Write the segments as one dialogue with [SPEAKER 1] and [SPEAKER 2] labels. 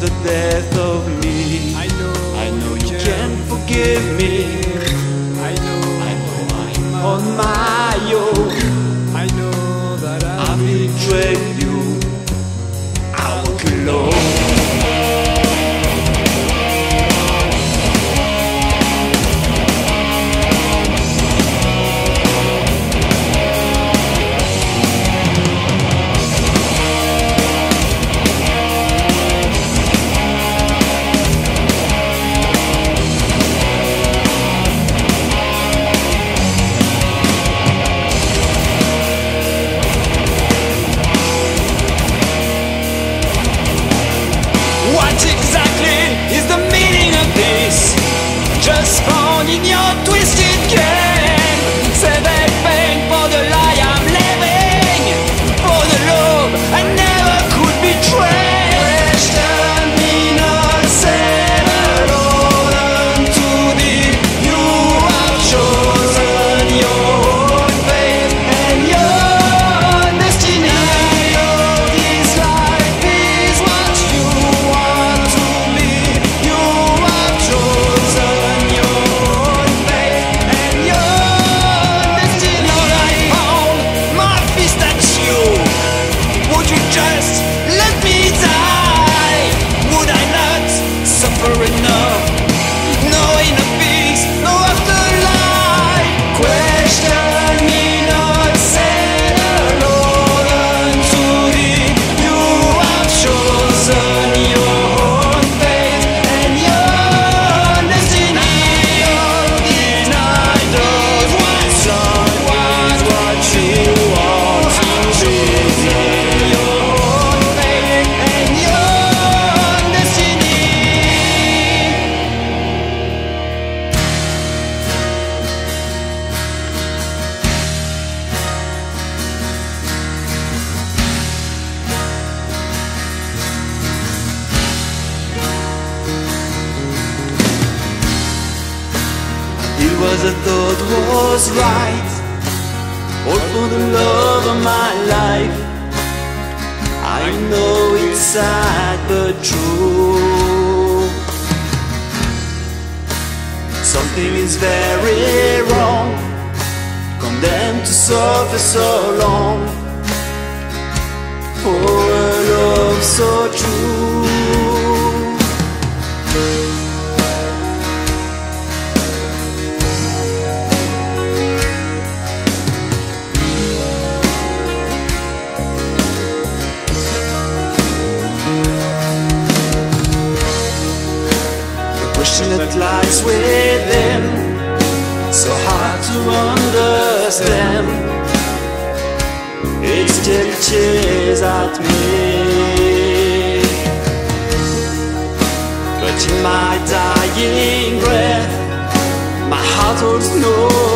[SPEAKER 1] the
[SPEAKER 2] death of me.
[SPEAKER 3] I know,
[SPEAKER 2] I know you can, can forgive me.
[SPEAKER 3] I know,
[SPEAKER 2] I know I'm on my own.
[SPEAKER 3] I know that
[SPEAKER 2] I've betrayed. my dying breath. My heart holds no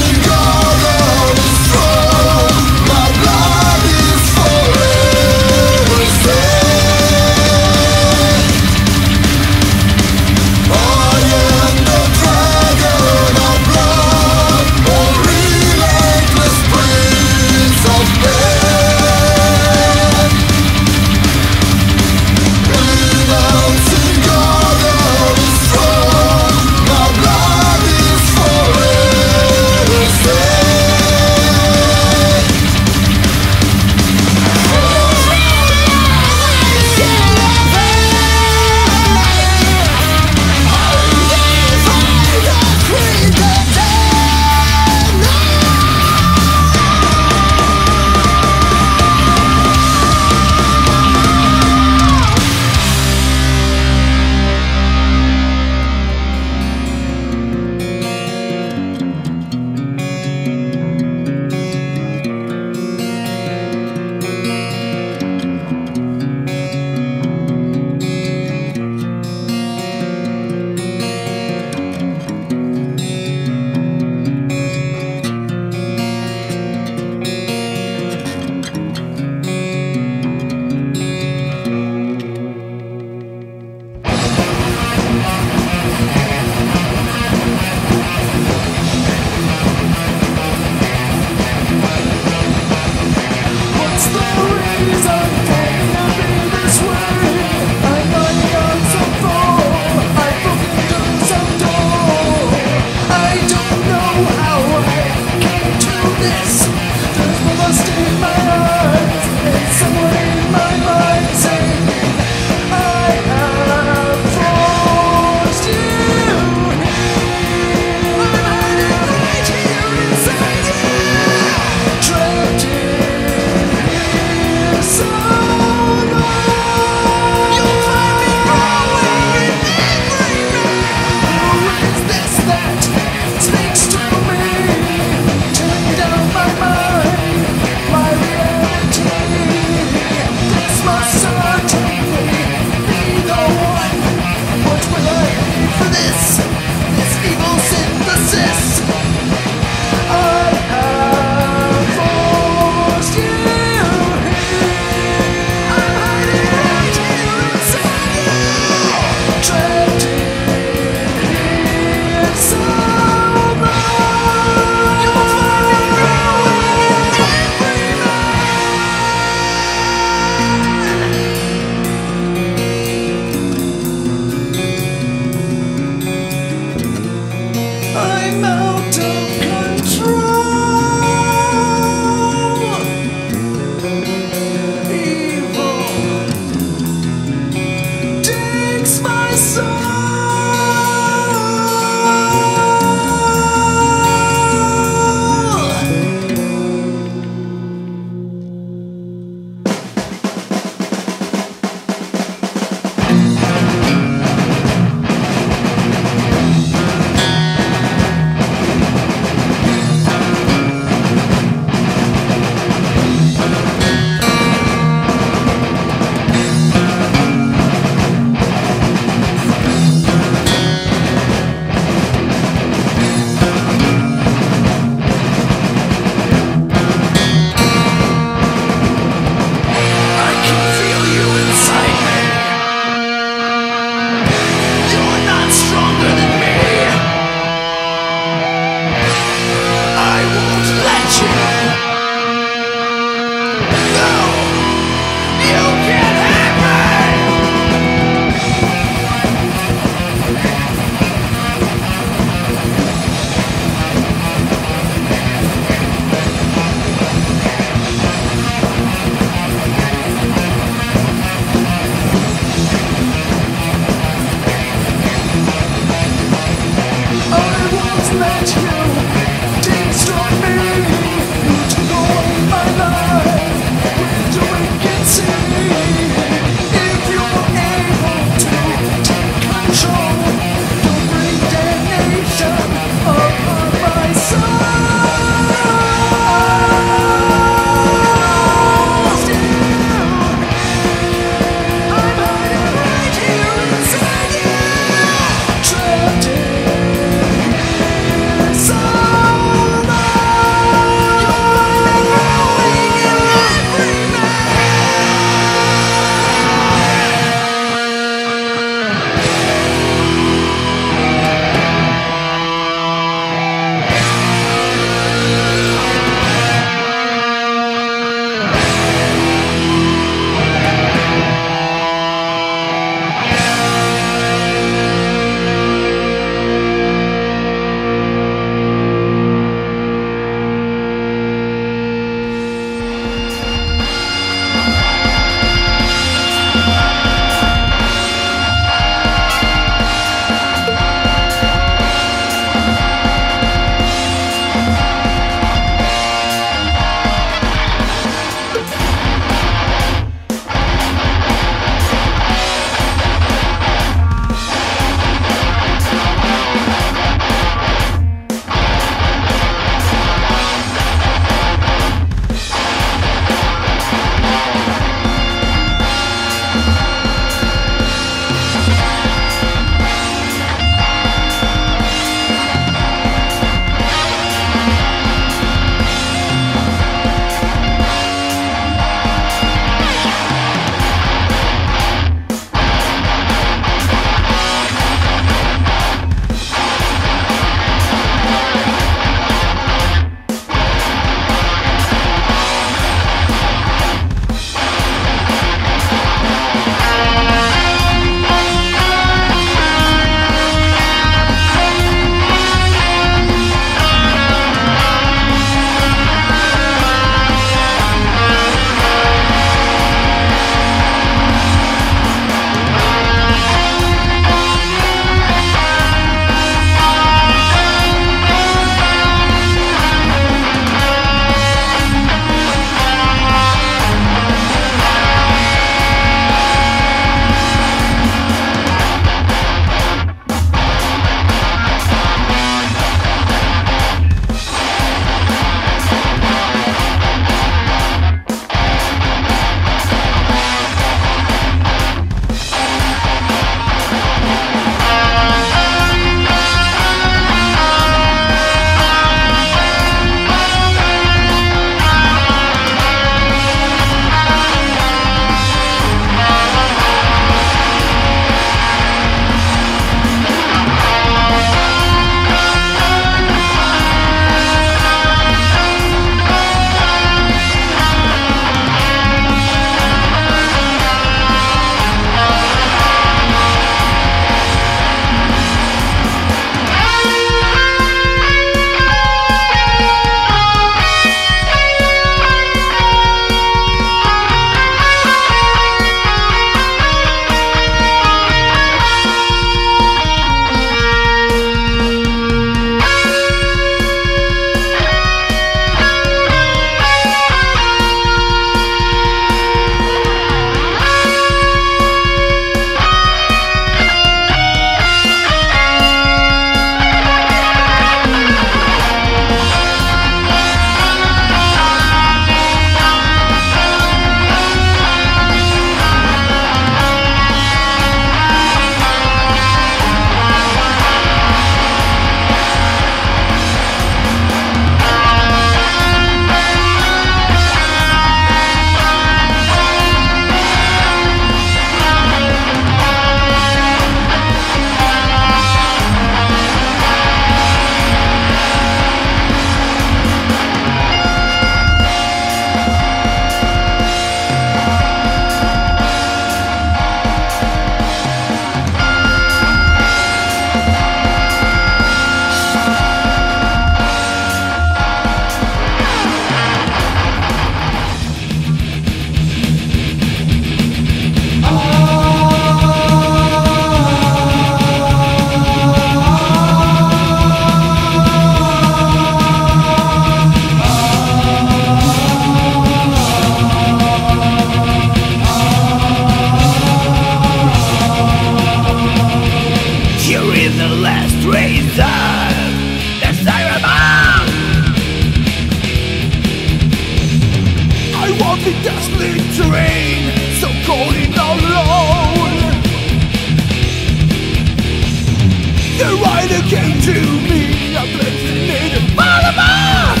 [SPEAKER 1] you came to me, I blessed and all of us.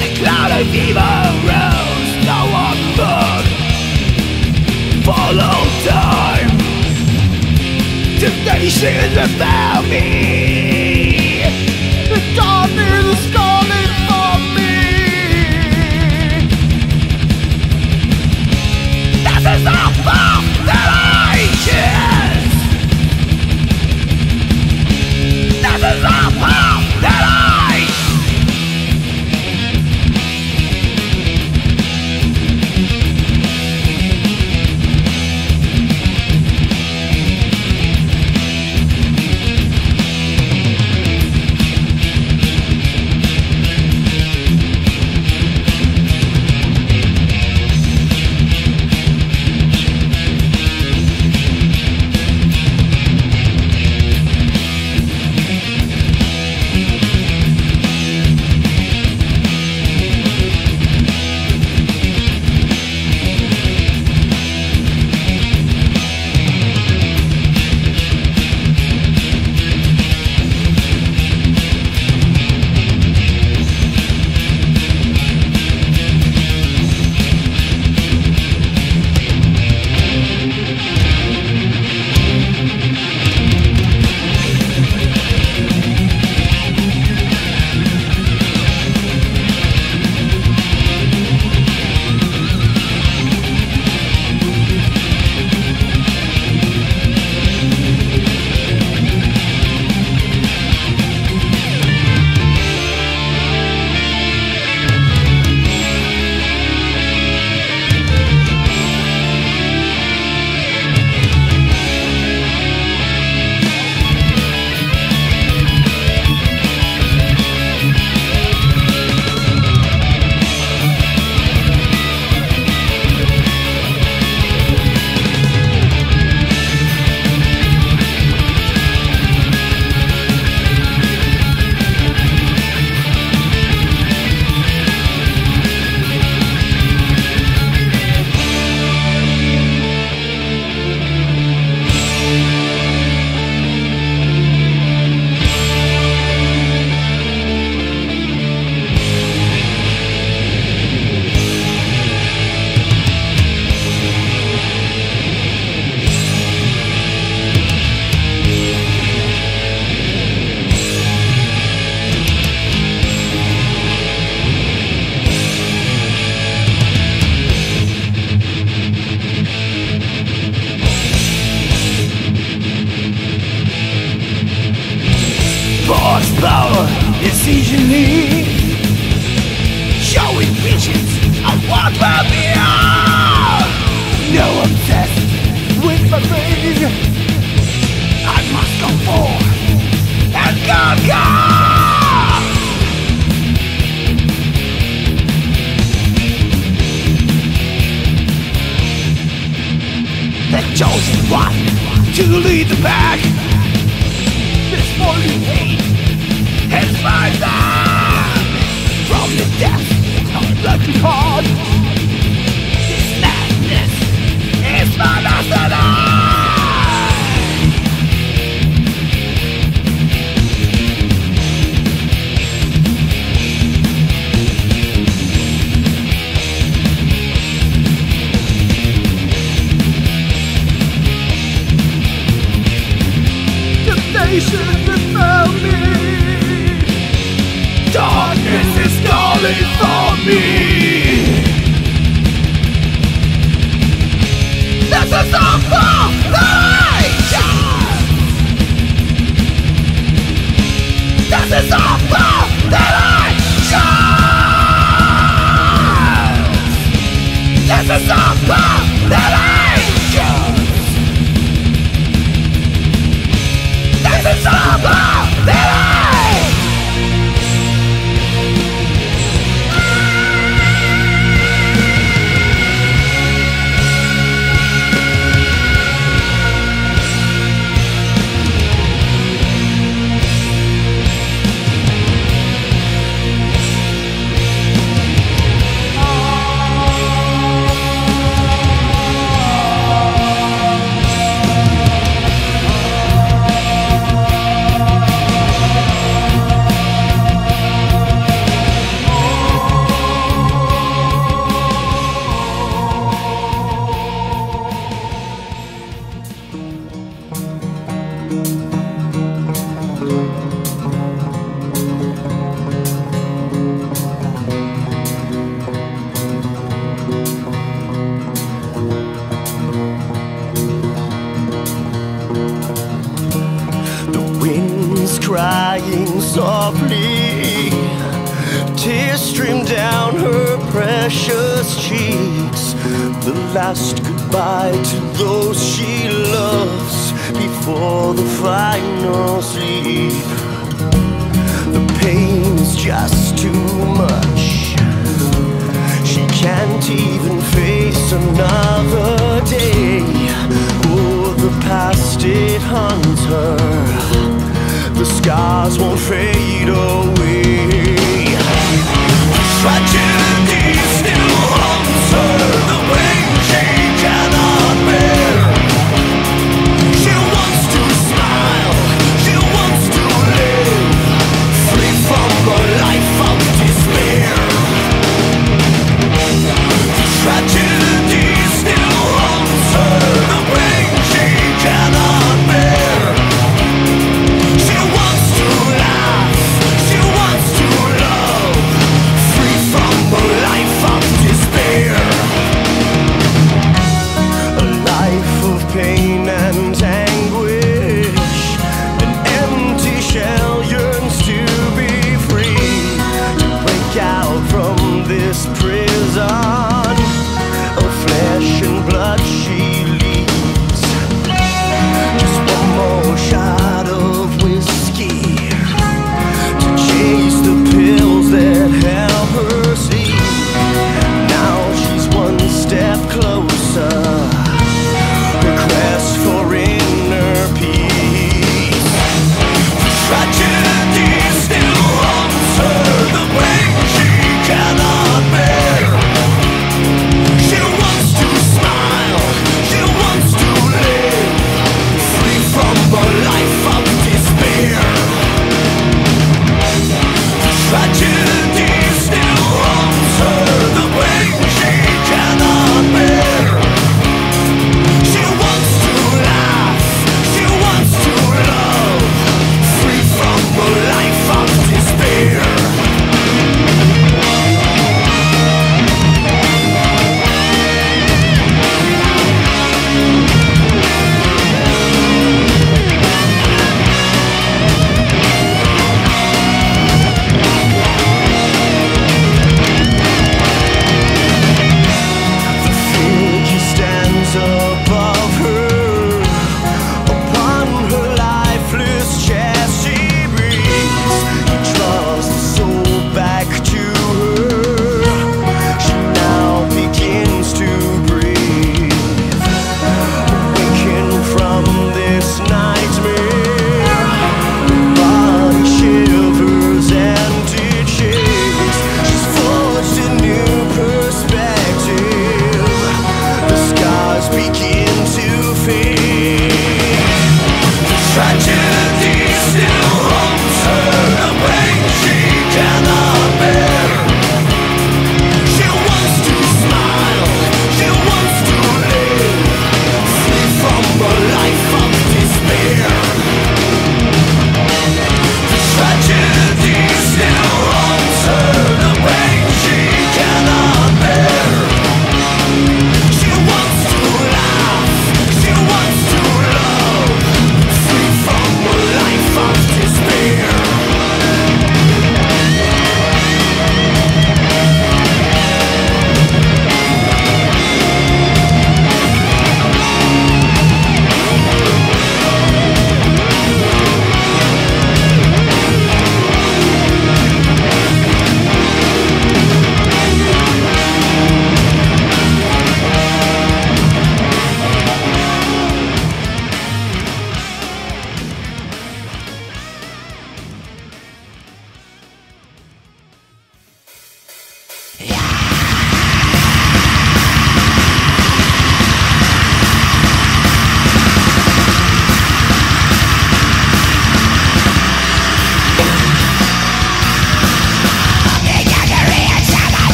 [SPEAKER 1] The cloud of evil rose, no one looked. Follow time. Temptation without me.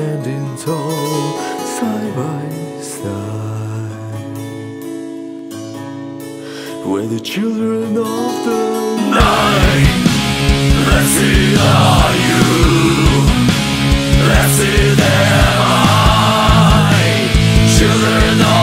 [SPEAKER 4] standing tall side by side. We're the children of the
[SPEAKER 5] night. Let's see are you. Let's see them I. Children of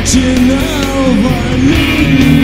[SPEAKER 2] watching over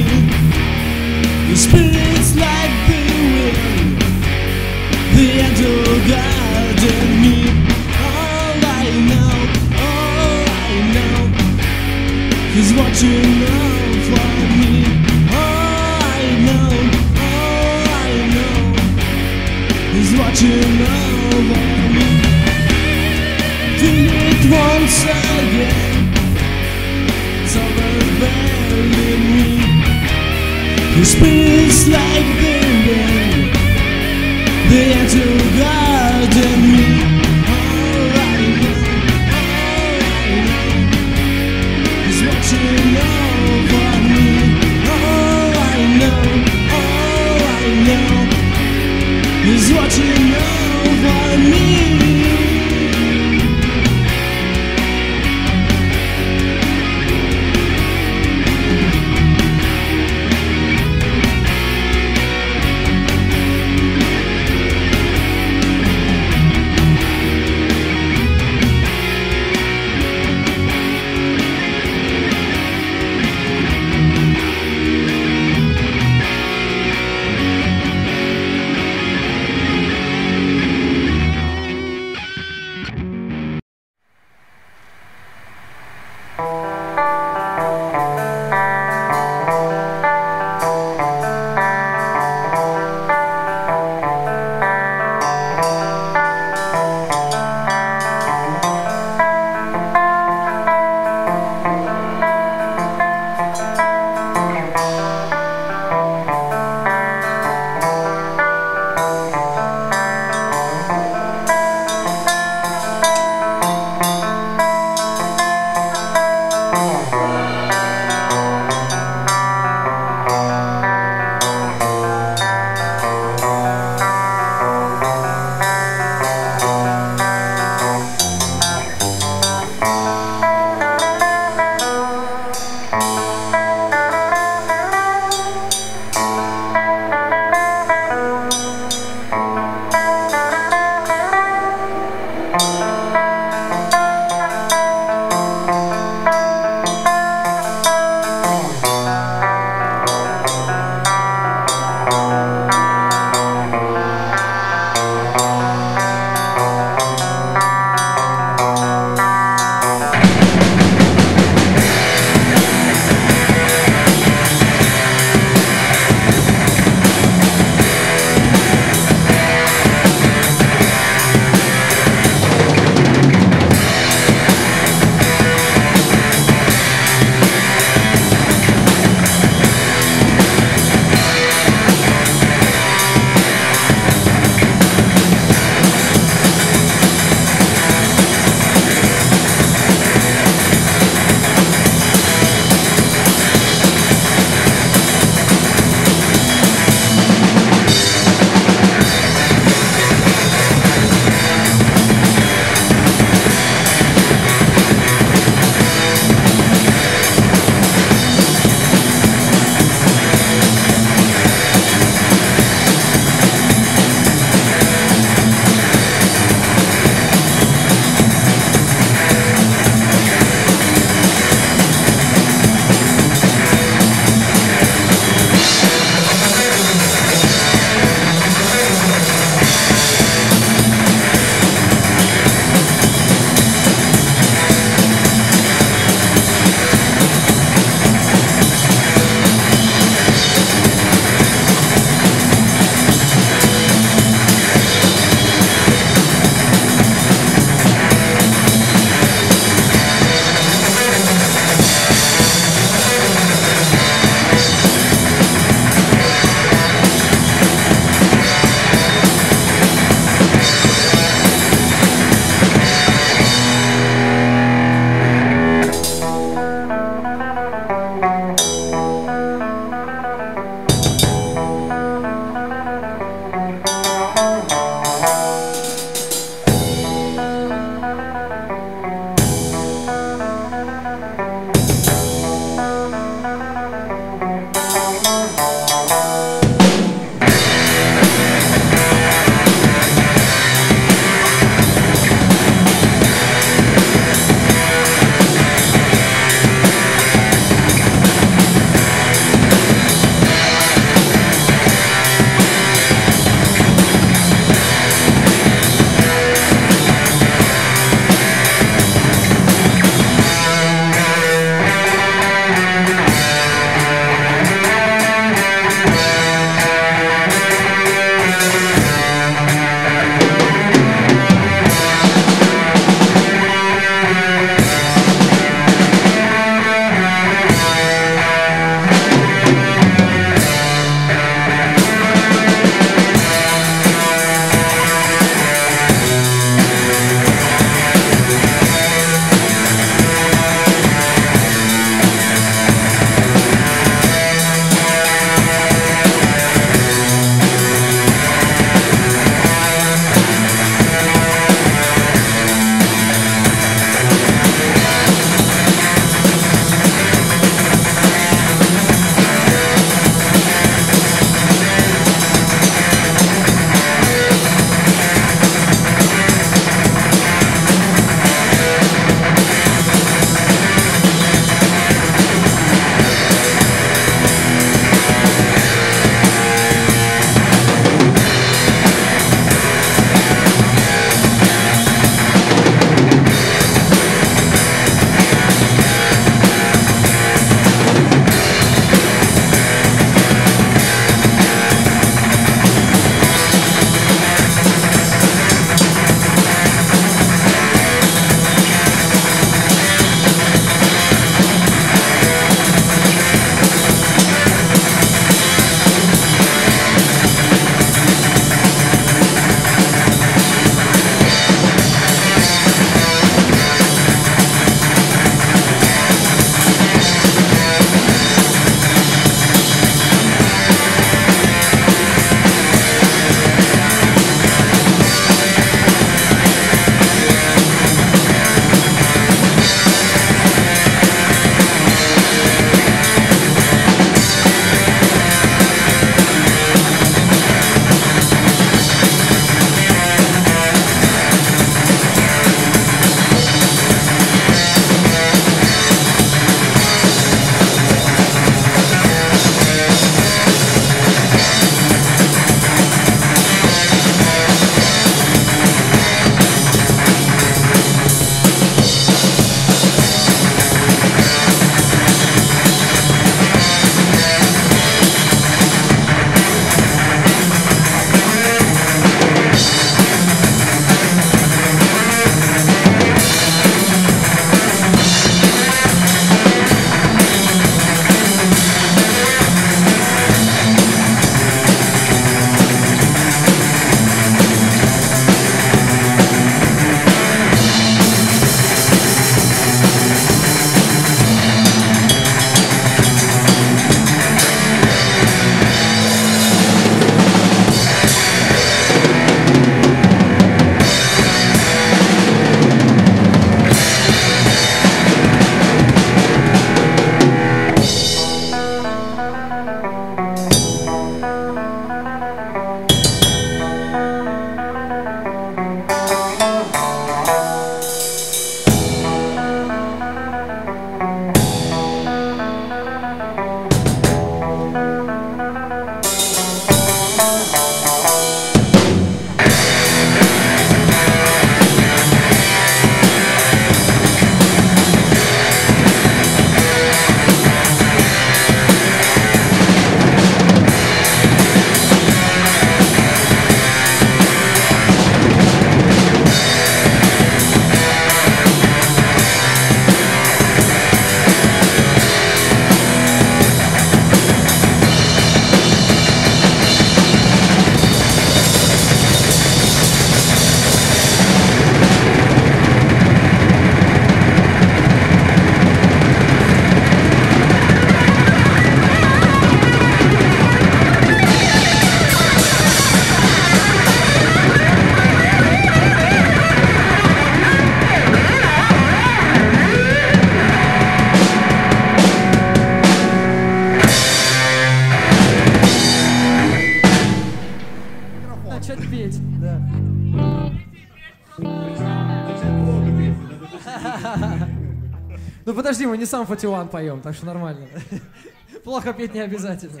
[SPEAKER 6] мы не сам 41 поем, так что нормально. Плохо петь не обязательно.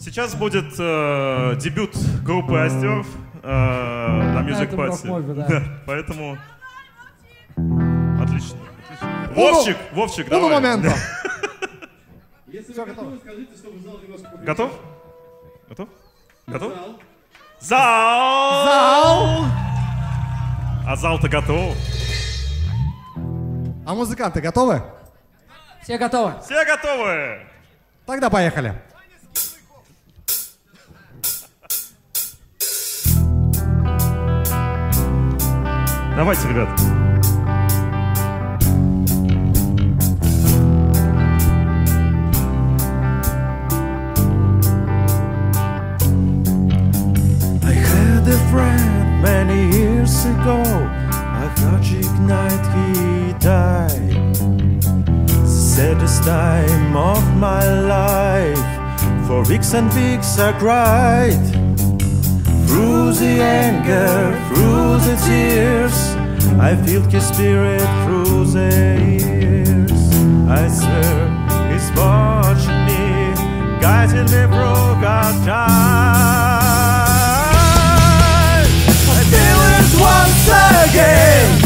[SPEAKER 7] Сейчас будет э, дебют группы Астев э, на Music Party.
[SPEAKER 6] рок-мове, да.
[SPEAKER 7] Поэтому... Отлично. отлично. Вовчик, Вовчик,
[SPEAKER 1] Уно
[SPEAKER 7] давай.
[SPEAKER 1] момента.
[SPEAKER 7] Готов? Готов? Готов? Зал!
[SPEAKER 1] Зал!
[SPEAKER 7] А зал-то готов.
[SPEAKER 1] А музыканты готовы?
[SPEAKER 6] Все готовы?
[SPEAKER 7] Все готовы?
[SPEAKER 1] Тогда поехали.
[SPEAKER 7] Давайте, ребят.
[SPEAKER 8] I had a friend many years ago. A tragic night he time of my life. For weeks and weeks I cried. Through the anger, through the tears, I feel his spirit through the years. I swear he's watching me, guiding me through God time. I feel it once again.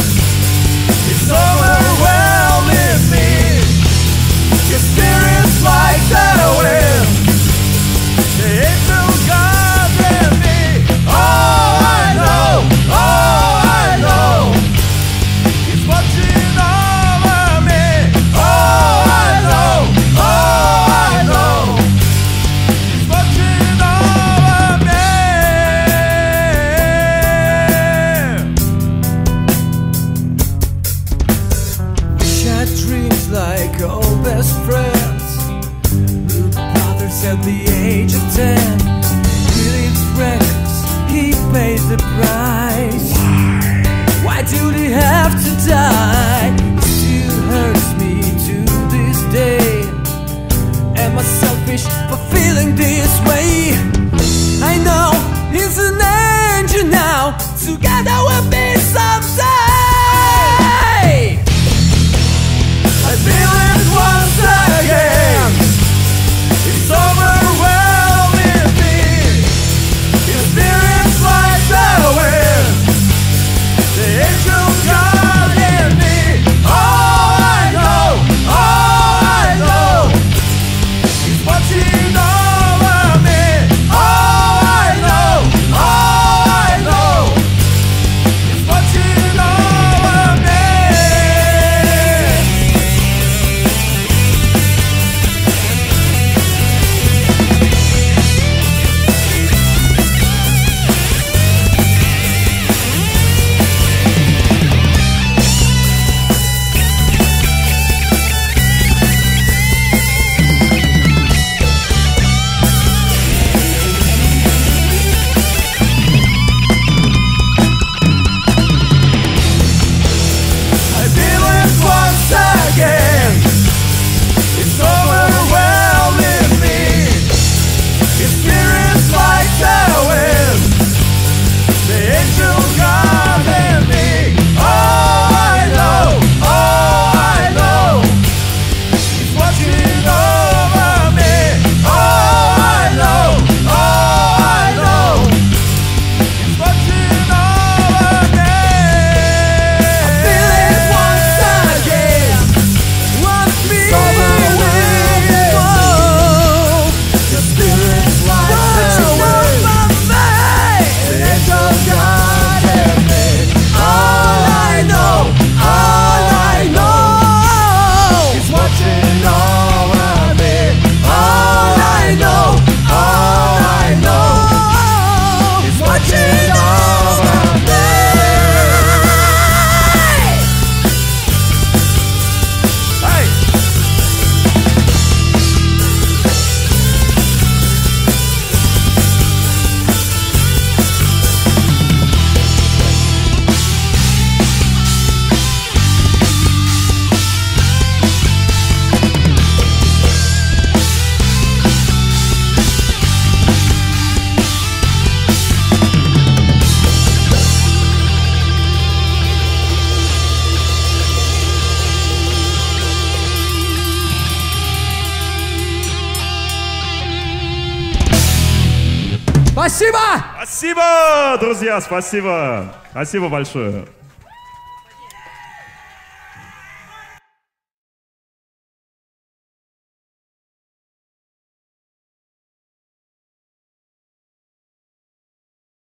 [SPEAKER 7] спасибо. Спасибо большое.